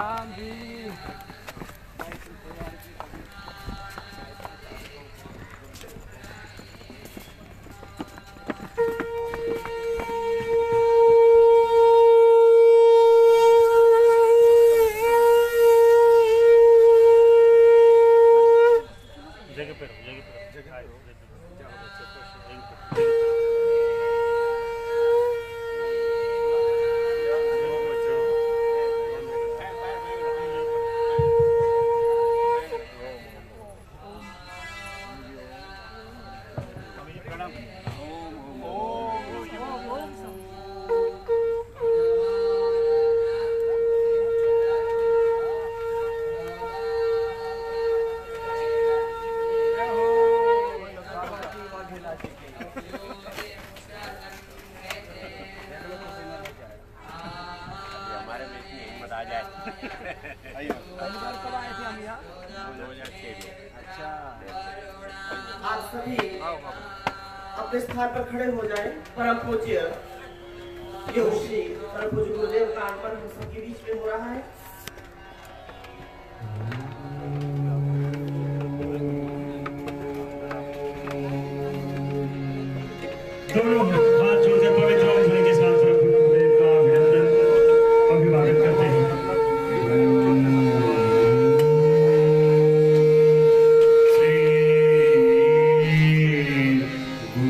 प्रणाम आ जाए आप सभी अपने स्थान पर खड़े हो जाएँ परम पूज्य श्री परम पूज्य गुरुदेव का आगमन हम सबके बीच में हो रहा है दोनों क्या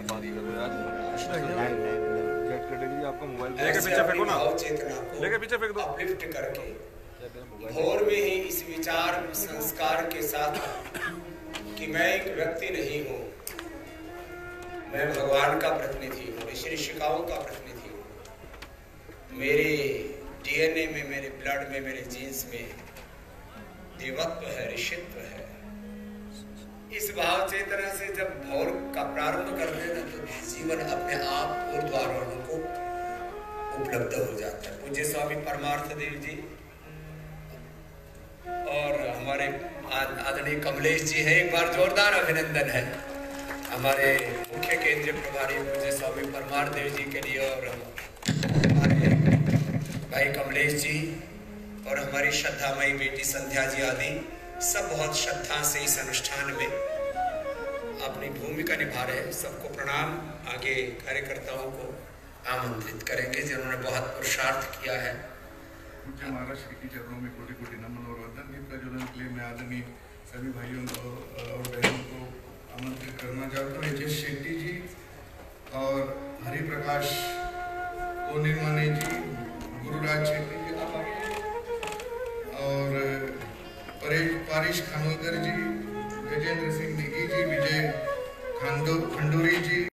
बात कर रहे हो यार गेट कटेगी आपका मोबाइल ऐसे पीछे फेंको ना। लेके पीछे फेंक। दो। अपलिफ्ट करके। भोर में ही इस विचार संस्कार के साथ कि मैं एक व्यक्ति नहीं हूँ। मैं भगवान का प्रतिनिधि हूँ ऋषि ऋषिकाओं का प्रतिनिधि हूँ। मेरे डीएनए में मेरे ब्लड में मेरे जीन्स में देवत्व है ऋषित्व है। इस भाव चेतना से जब भौर का प्रारंभ करते हैं तो जीवन अपने आप ऊर्ध्वारोहण को उपलब्ध हो जाता है। पूज्य स्वामी परमार्थ देव जी और हमारे आदरणीय कमलेश जी हैं, एक बार जोरदार अभिनंदन है। हमारे मुख्य केंद्रीय प्रभारी पूज्य स्वामी परमार देव जी के लिए और हमारे भाई कमलेश जी और हमारी श्रद्धामयी बेटी संध्या जी आदि सब बहुत श्रद्धा से इस अनुष्ठान में अपनी भूमिका निभा रहे हैं। सबको प्रणाम। आगे कार्यकर्ताओं को आमंत्रित करेंगे, जिन्होंने बहुत पुरुषार्थ किया है। की चरणों में के लिए मैं सभी भाइयों को और बहनों को आमंत्रित करना चाहता हूँ। एच शेट्टी जी और हरि प्रकाश ओ निर्माने जी पारिश खानोलकर जी गजेंद्र सिंह नेगी जी विजय खंडूरी जी।